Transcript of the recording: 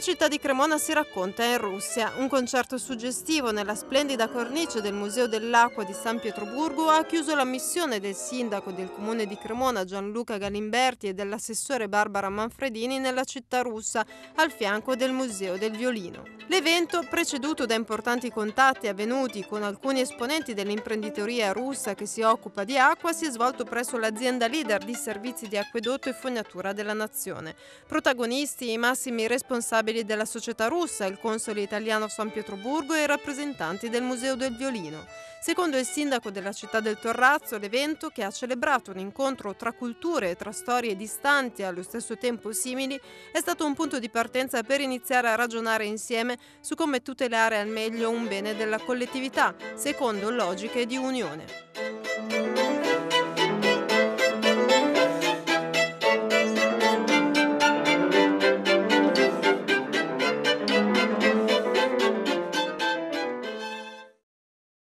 città di Cremona si racconta in Russia. Un concerto suggestivo nella splendida cornice del Museo dell'Acqua di San Pietroburgo ha chiuso la missione del sindaco del comune di Cremona Gianluca Galimberti e dell'assessore Barbara Manfredini nella città russa, al fianco del Museo del Violino. L'evento, preceduto da importanti contatti avvenuti con alcuni esponenti dell'imprenditoria russa che si occupa di acqua, si è svolto presso l'azienda leader di servizi di acquedotto e fognatura della nazione. Protagonisti i massimi responsabili della società russa, il console italiano a San Pietroburgo e i rappresentanti del Museo del Violino. Secondo il sindaco della città del Torrazzo, l'evento, che ha celebrato un incontro tra culture e tra storie distanti e allo stesso tempo simili, è stato un punto di partenza per iniziare a ragionare insieme su come tutelare al meglio un bene della collettività, secondo logiche di unione.